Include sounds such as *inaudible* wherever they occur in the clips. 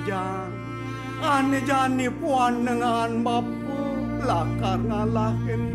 panjang. Ane jani puan dengan bapu lakar ngalahin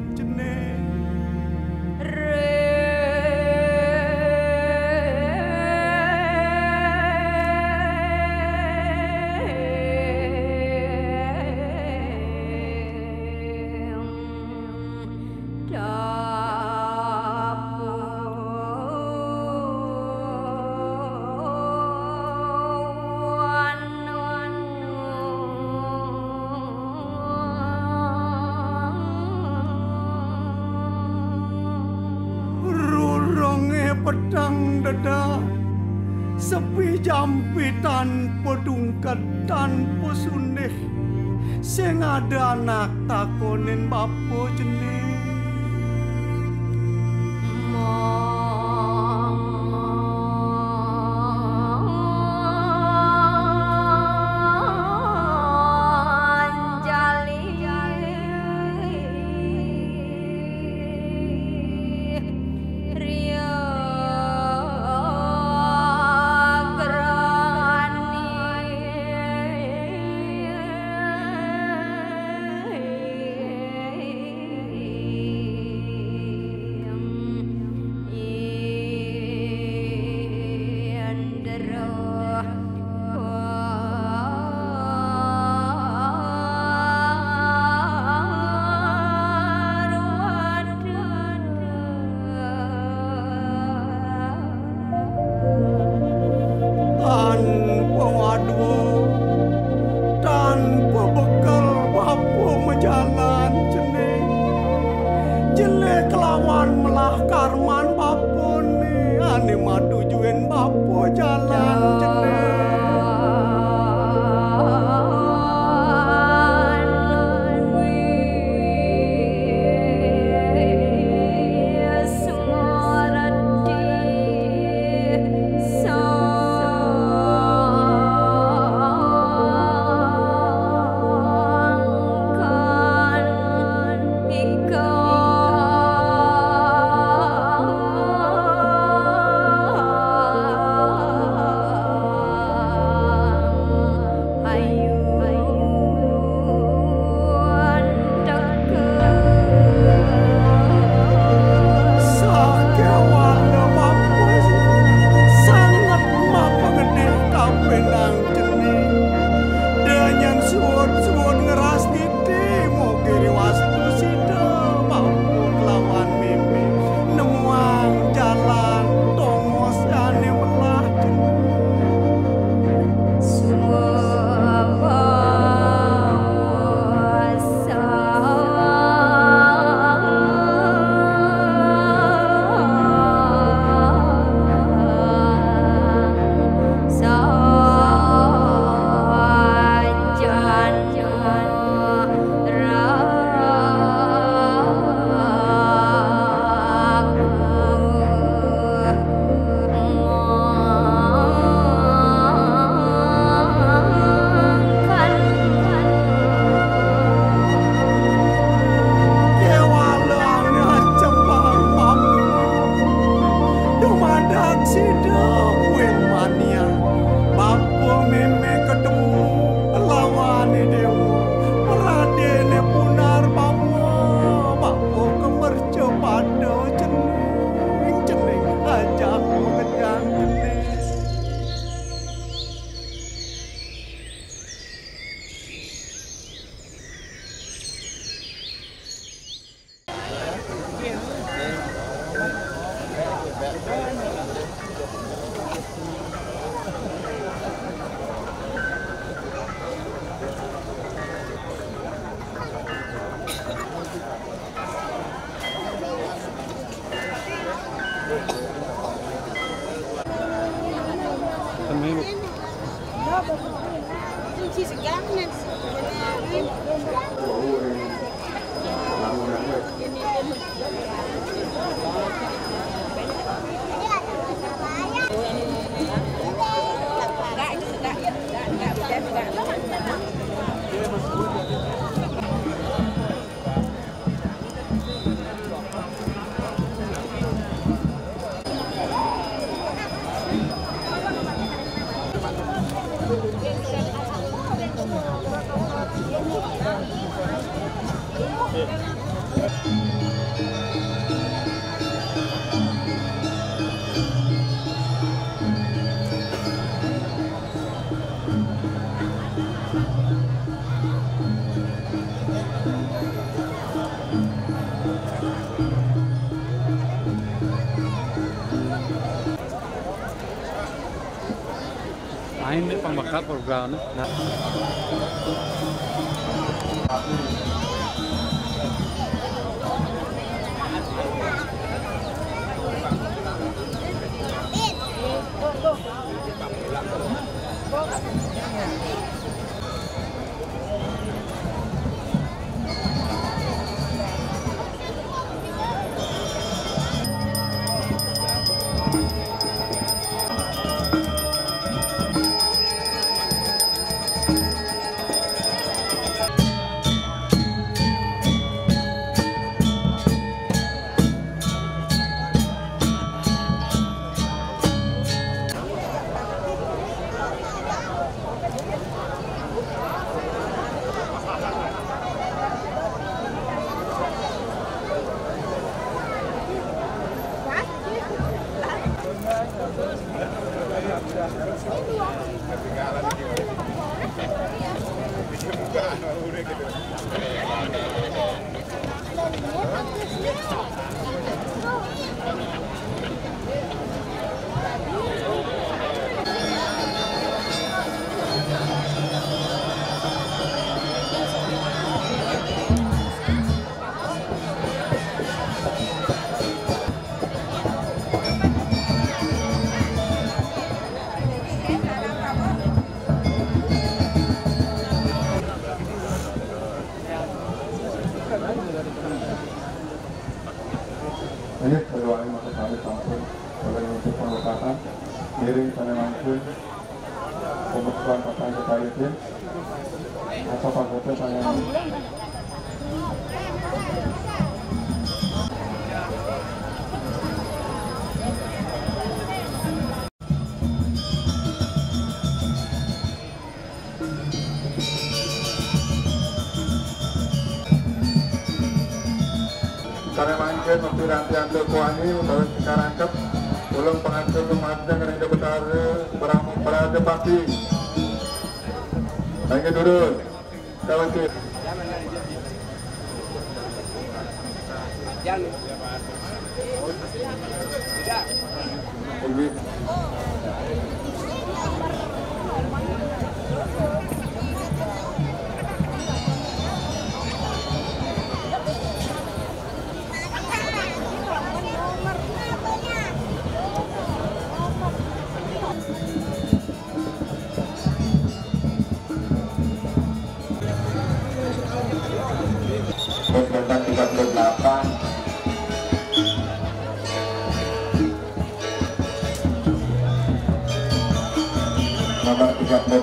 sepi jampitan podung ketan posunih sing ada anak takonin bapo jeneng main di pembakar program diambil untuk atau rancap ulang pengantin pemandu yang ada betara berada pati. Hanya duduk kawasan 38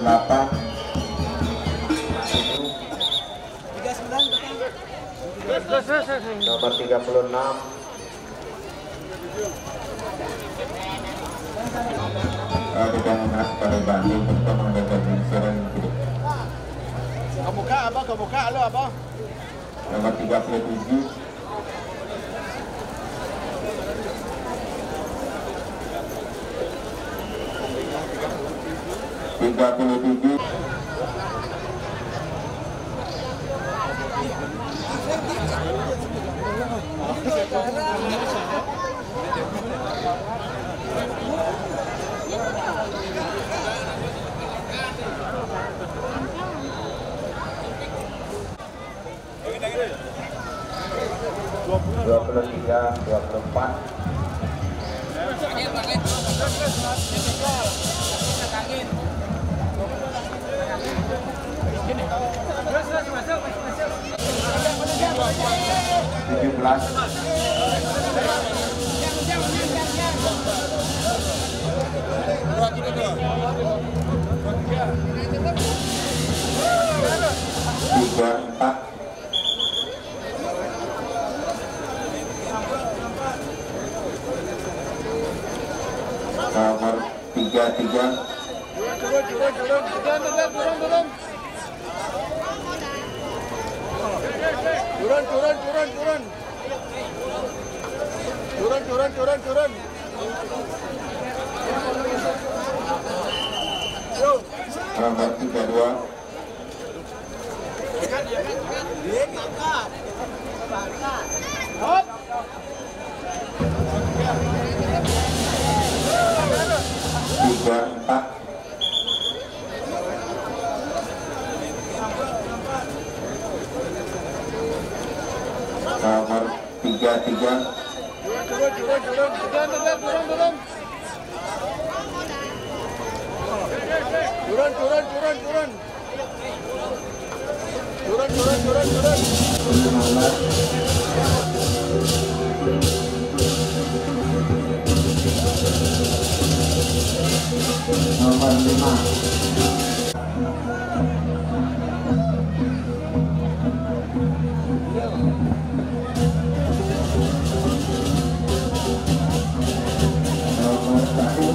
Nomor 36 Uh, Tidak mengenai pada Bandung untuk mengadakan insuran hidup Kebuka apa? Kebuka lo apa? nomor 37 37 23, 24 tiga dua puluh empat nomor tiga tiga turun. Turun, turun, turun, turun. Turun, turun, turun, turun. Nomor tiga dua Hop. tiga empat tiga tiga turun turun turun turun turun turun turun turun nomor lima 了。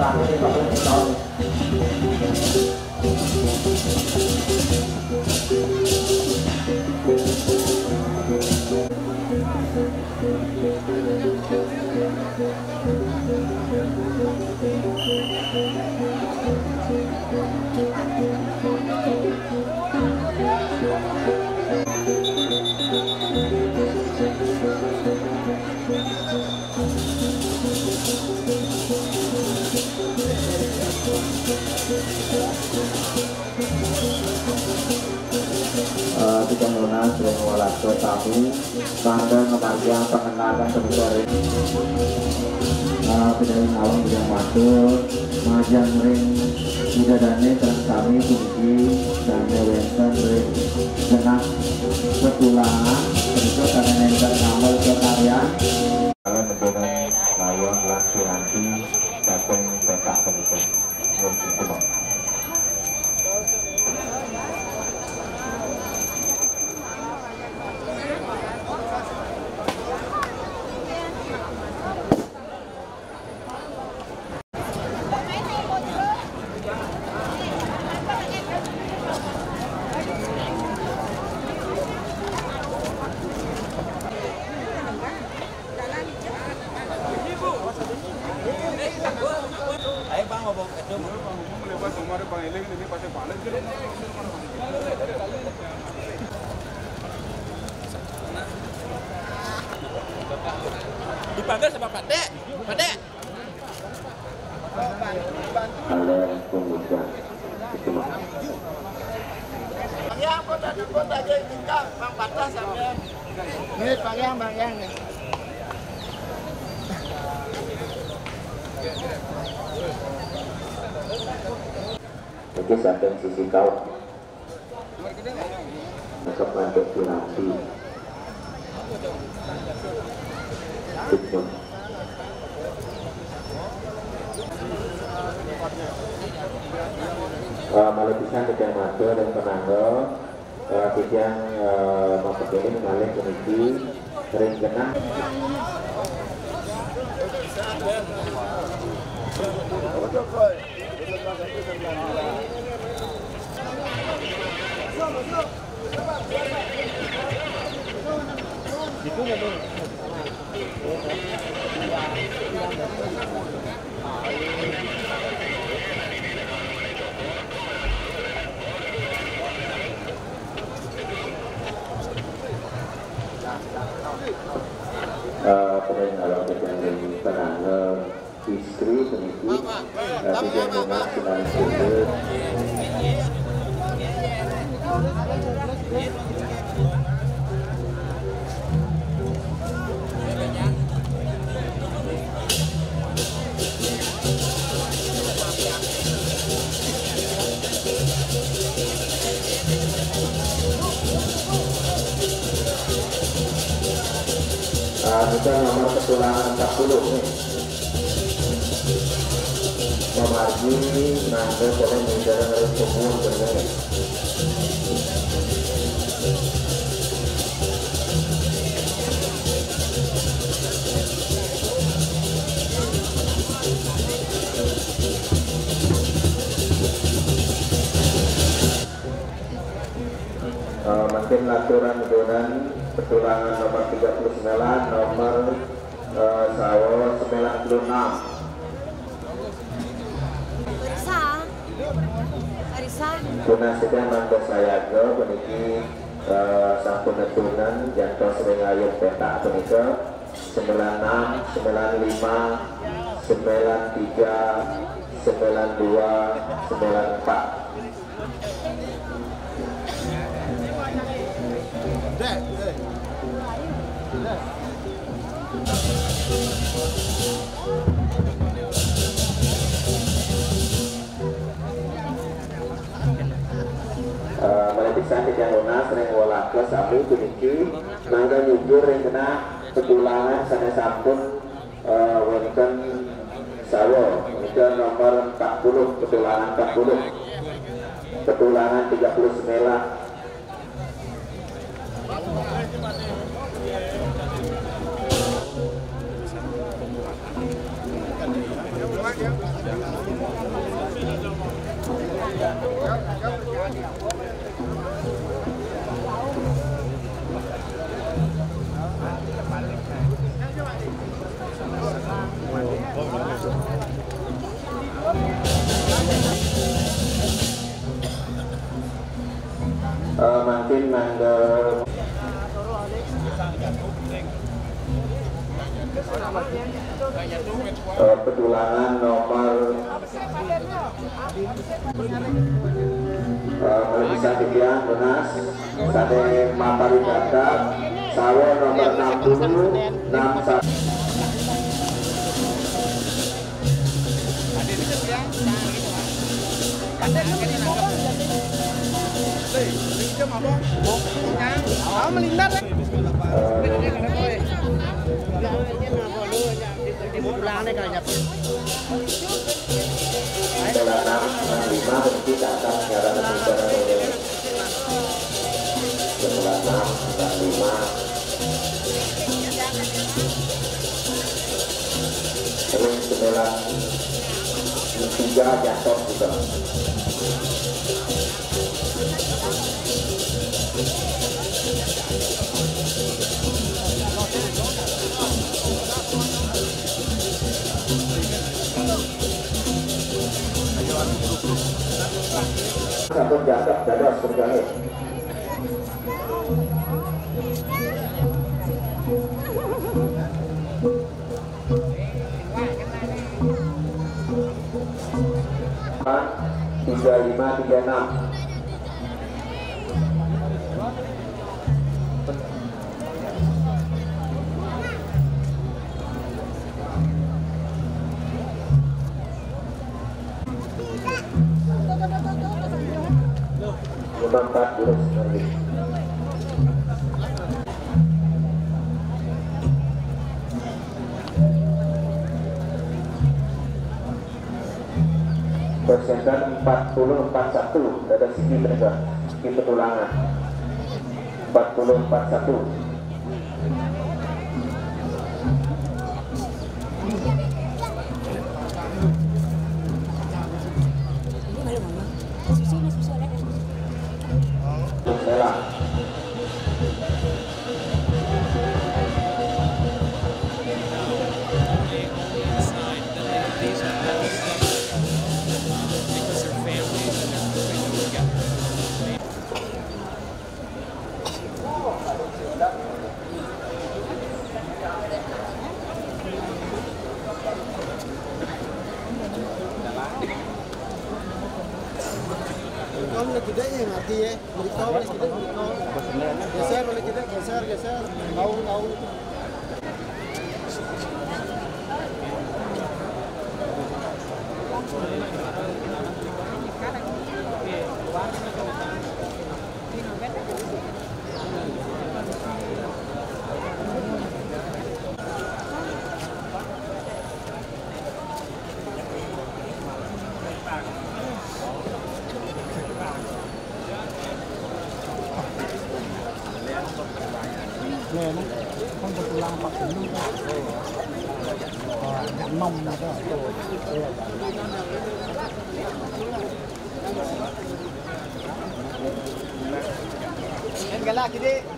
10 terakhir di Pak tahun kematian pengenalan majang ring bidadane dan kami tinggi dan dewentan ring genah setulangan berikut karena nengkar ngamal ke karya Dipanggil sama Pak Dek. Pak Dek. kalian pemuda Bang Yang, kota kota aja tinggal Bang Batas sampai. Nih, Bang Yang, Bang Yang nih. itu saking sisi kau Itu Mado dan Penanggo uh, Kijang uh, Mapekini mengalih kemisi Sering genang uh, Kemudian kalau Kedang Penanggo Istri kemisi uh, Kijang Genang Finalis Kudus 10 nih Memargi Nanda Kone Mindara Harus Kumur Bener Uh, makin laturan donan ketulangan nomor 39 nomor eh, Sawo 96 Arisa. Arisa. Tunasnya mangga sayaga puniki eh, sampun netunan jantos sering petak punika 96 95 93 92 94 Melebisan tidak lunas ring walaka sami puniki mangga nyukur kena ketulangan sana sampun eh, wonten sawo. Wonten nomor 40 ketulangan 40 ketulangan 39 Eh, makin mangga Eh, petulangan nomor uh, bisa dibilang lunas sate mapari data sawo nomor 60 61 sebelah terus sembilan tiga jatuh juga satu jatuh dadas berjalan tiga lima tiga enam lurus nanti persenten 4041 dada sigi mereka sigi petulangan. 4041 Yang galak ini.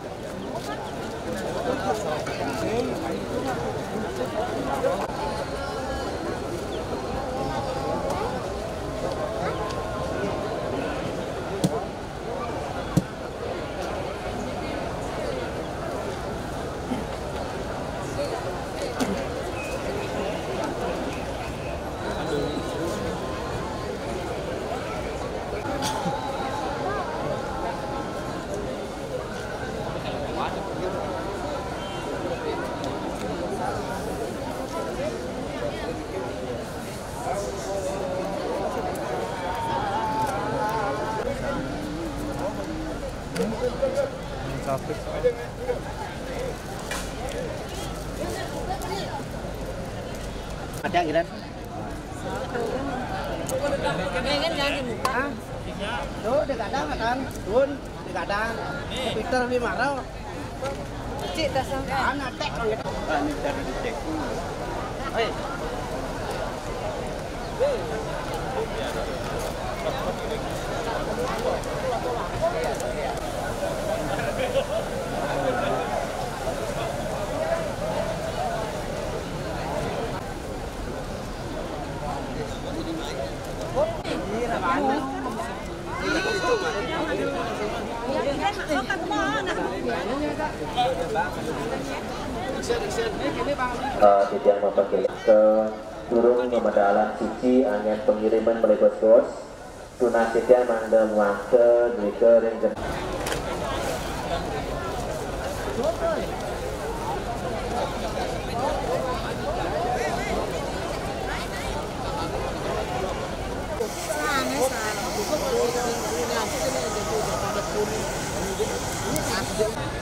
Pengen jangan di muka. Tuh, di kadang kan, turun di kadang. Peter di mana? Cik. Anak tek kan gitu. Ini dari di tek. Hei. uh, tidak memakai ke turun pemadalan suci angin pengiriman melegos gos tunasitia mandem wake duike ring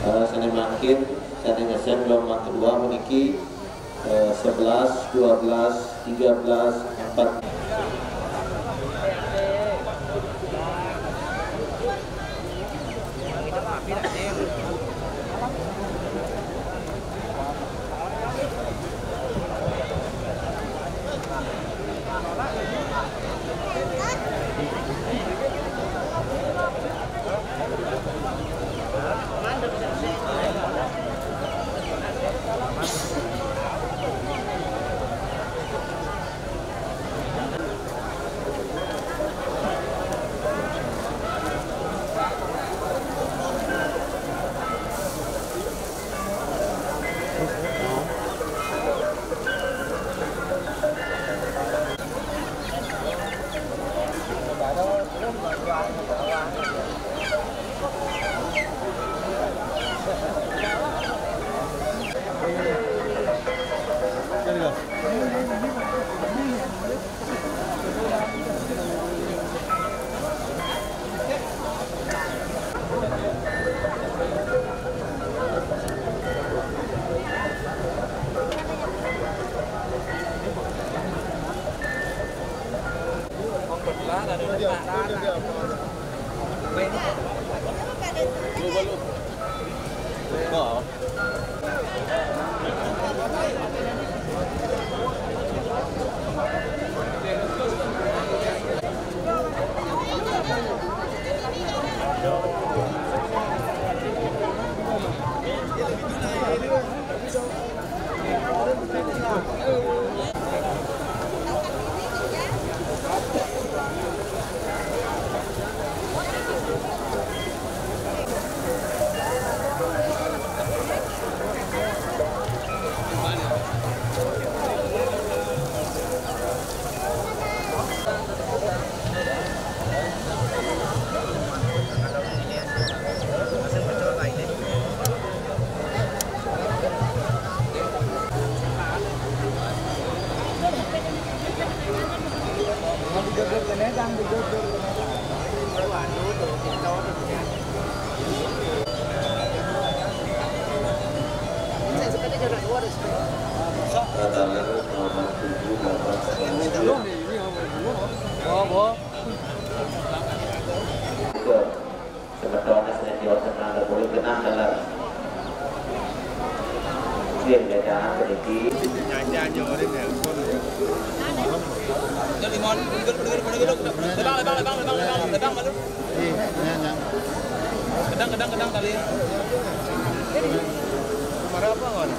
Uh, makin saya ngesen gelombang kedua memiliki uh, 11, 12, 13, 4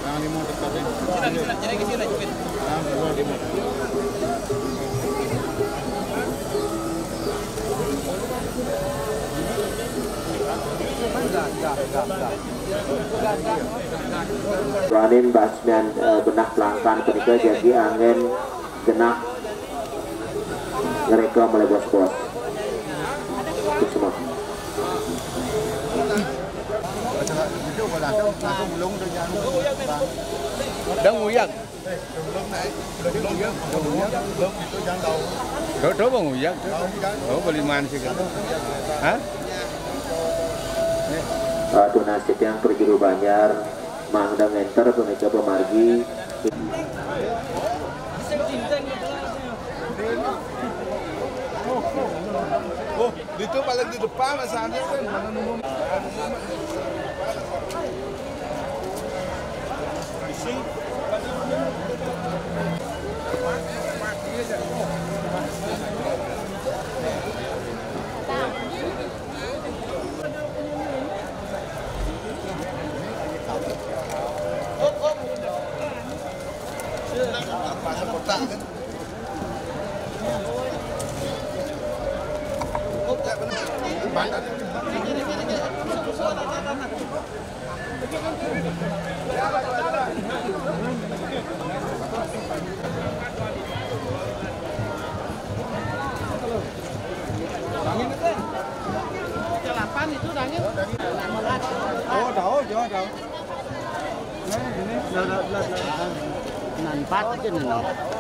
Yang lima dekat ini. Jadi ke sini Yang dua lima. Wanin basmian eh, benak pelangkan punika jadi angin genah mereka mulai bos-bos. Itu semua. Đang ngủ giấc. Belum ya. Belum ya. Belum itu yang tahu. Đổ đổ vào ngủ giấc. Tahu kan? Đổ vào liman sih kan. Hah? Eh, donasi yang pergi Banjar Mangdang Enter punika pemargi. Oh, itu paling di depan masalahnya kan. Oh, tahu, jauh. Nah, ini, lah. Nampak aja.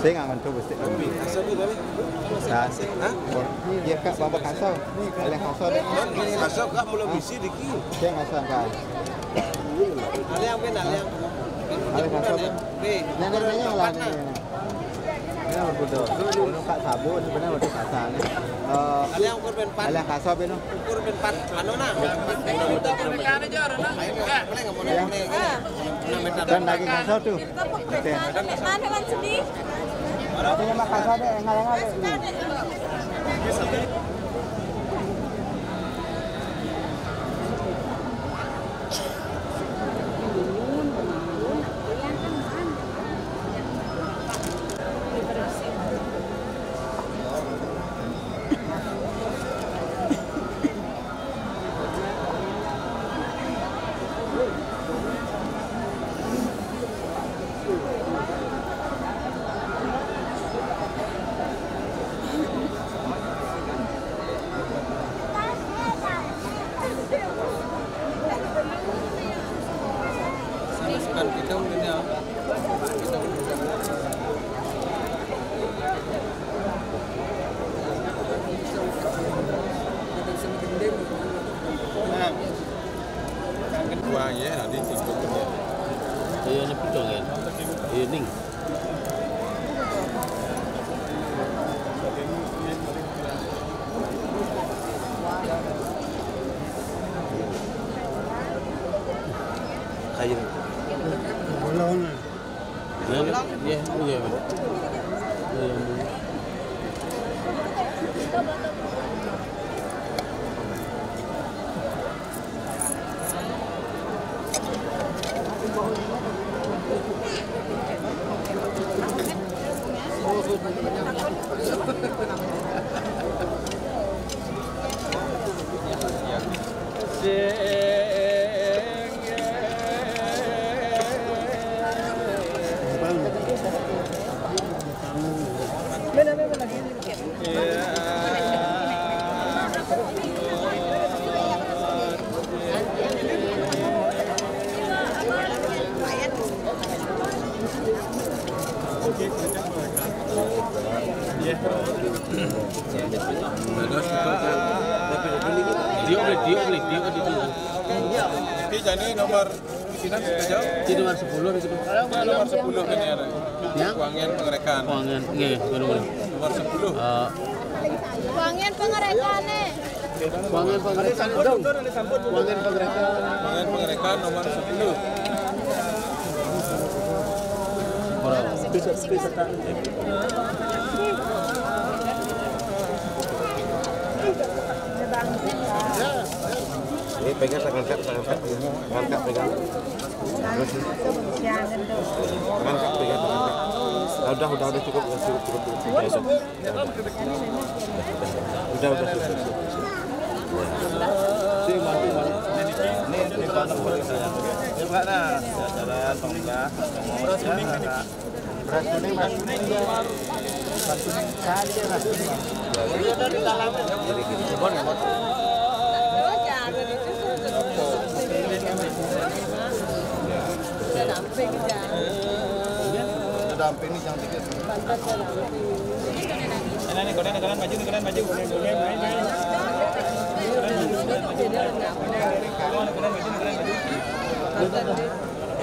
Saya nggak mantu besti. Nah, Iya kak, bapak kasau. Kalian kasau deh. Masuk kak belum isi dikit. Saya kasau kak. Aliang ben aliang. Kalian kasau. Be. Yang nanya lah ni. Ini betul. Ini kak sabun sebenarnya waktu kasar Aliang ukur ben pan. kalian kasau beno. Ukur ben. Ano na? Na. Boleh nggak mau nih? Dan daging kasau tu. Betul. Mana kan sedih? Ini mak kasau deh, engal-engal deh. Kayu. Belum. Ya, ya, iya. Dia Ini pegang tangan kak, pegang. tangan kak pegang. Terus. Ah, udah, udah, udah cukup, udah cukup, cukup, cukup. Ya, so. Udah, udah cukup. cukup. Ini nih,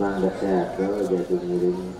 Mangga sehat lo jadi ngiring ngaring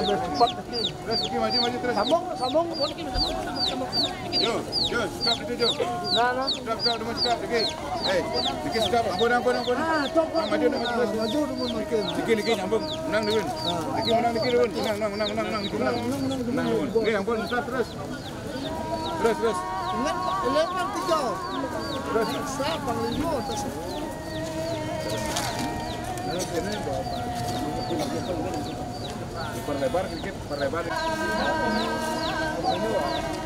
Udah cepat. Terus, terus. Terus. Terus. Ingat. Terus. Terus. Perlebar. Ya, dia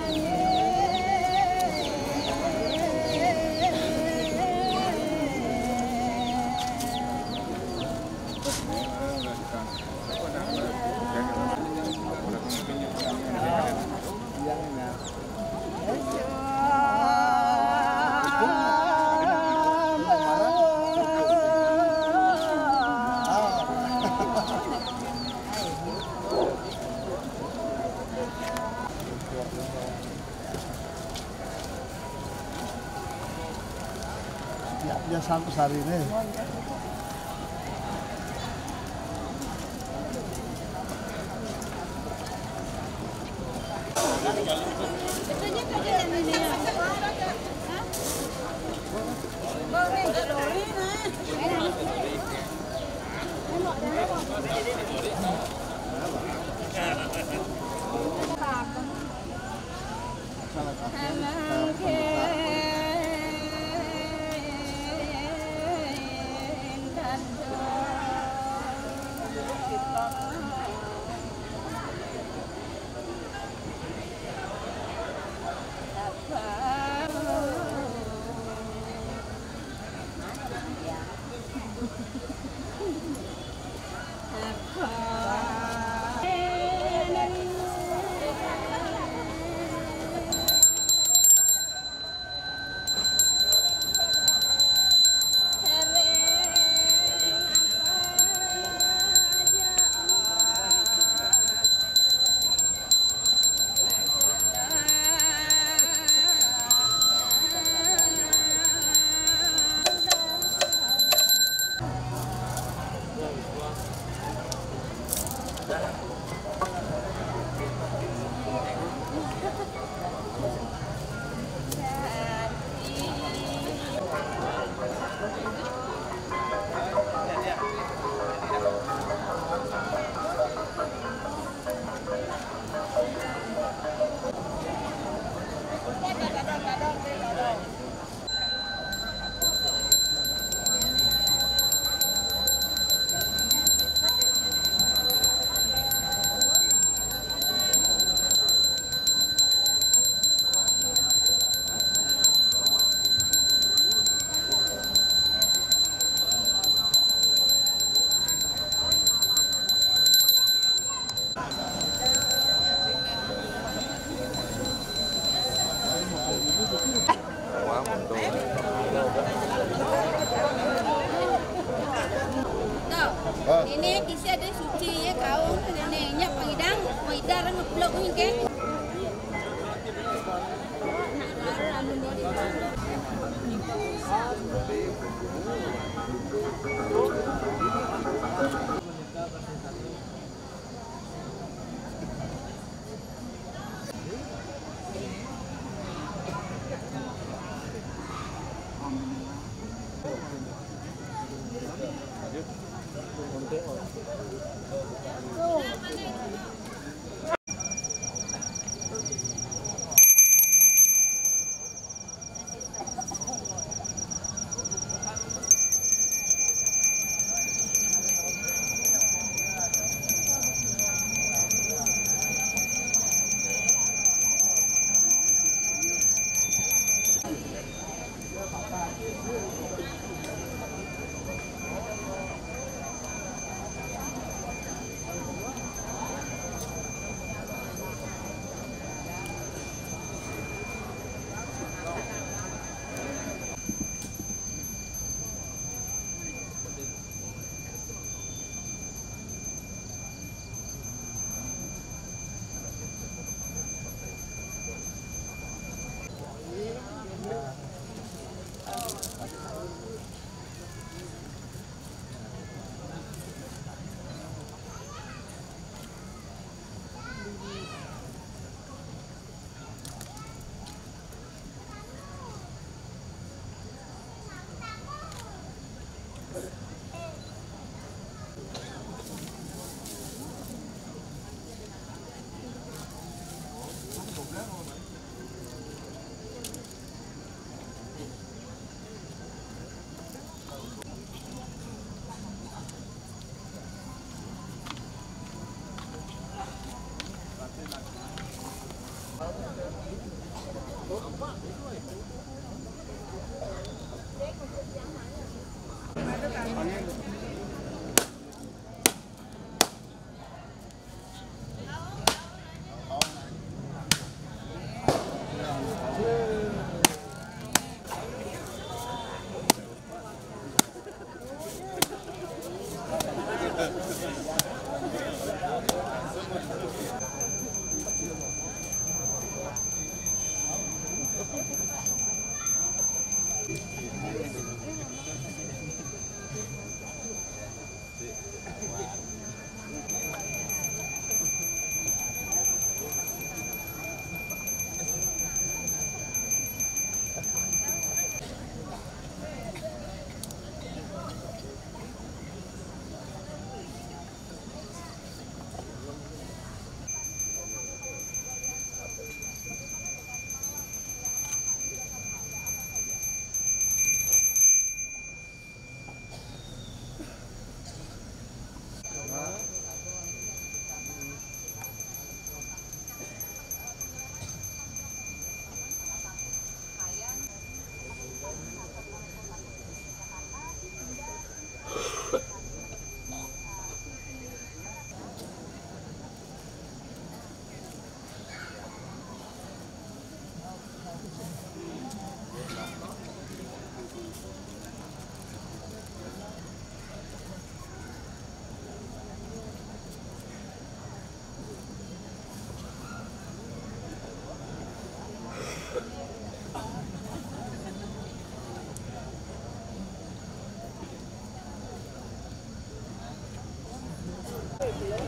sanggup hari ini.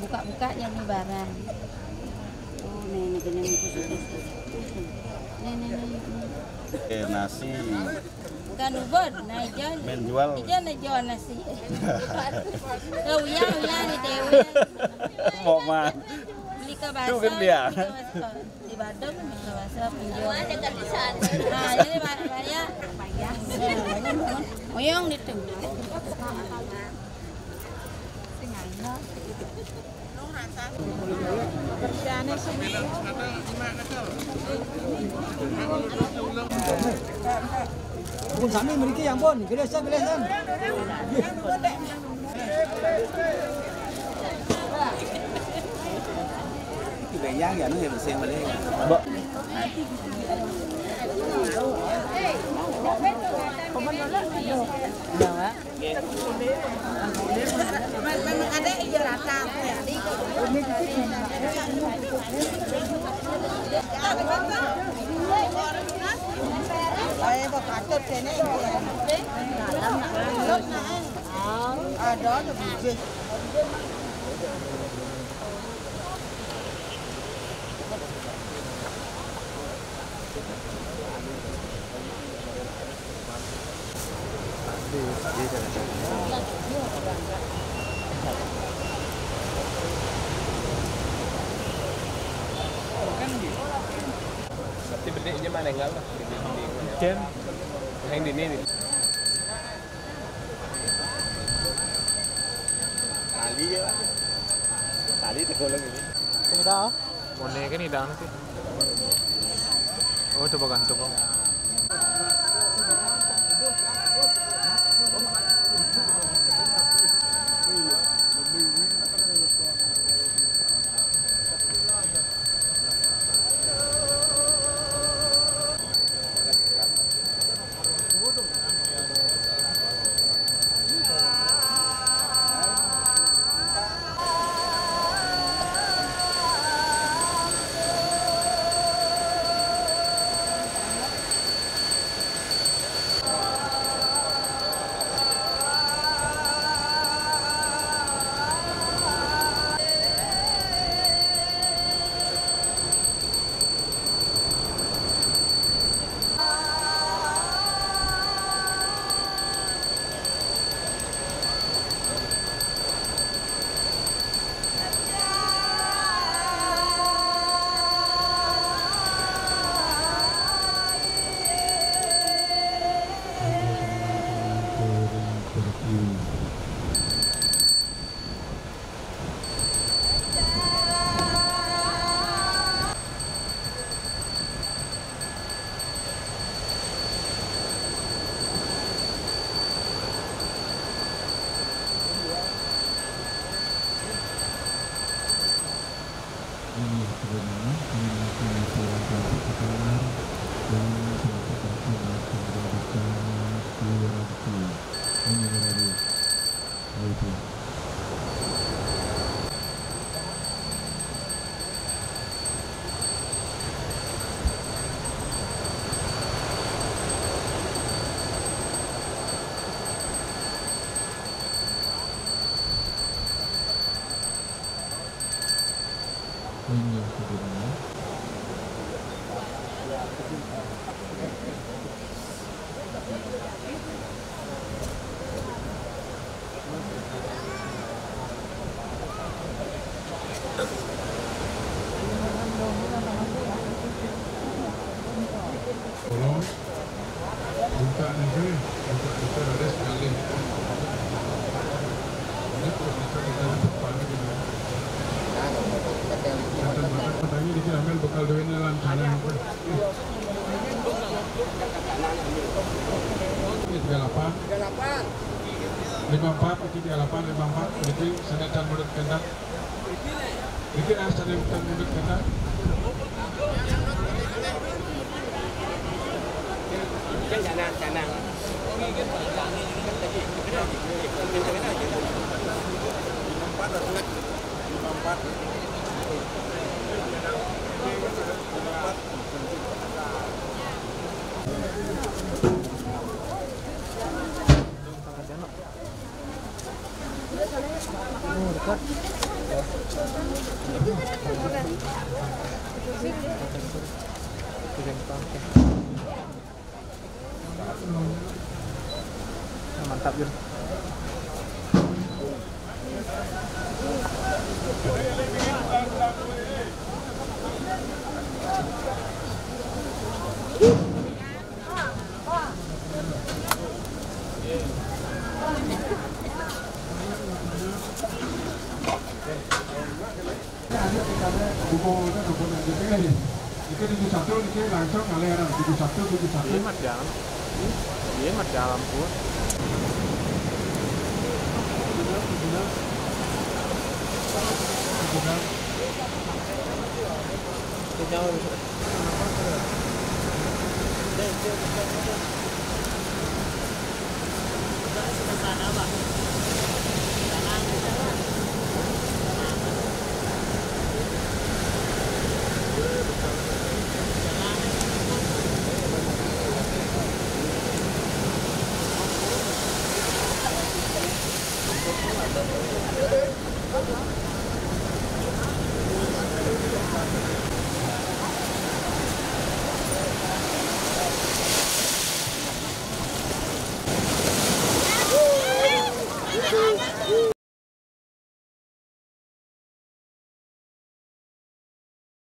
Buka-bukanya nih barang. Oh, nih nih gini nih khusus. Nih nih nih. Eh, nasi Kan ubod na ijan. menjual Ijan na jual nasi. *laughs* Kau yang yang ni dewi. mau man Beli ke basah. Itu kan dia. Di Badung beli ke basah penjual. Ada kan di sana. Nah, jadi banyak. Oyong itu. Pun sami mereka yang pun, gelesan gelesan. Bayang ya, nó hiện xem mà đây. Ada hijau rata. Ay, bakatot sini. Ada tu biji. Enggak lah? Jen. Yang di ini. tali ya tali tergolong ini Boneka kan hilang sih. Oh, coba gantung Mantap, Jun. Buku ini langsung aliran buku satu buku satu hemat dalam hemat dalam pun Jangan lupa. Jangan lupa. Jangan lupa.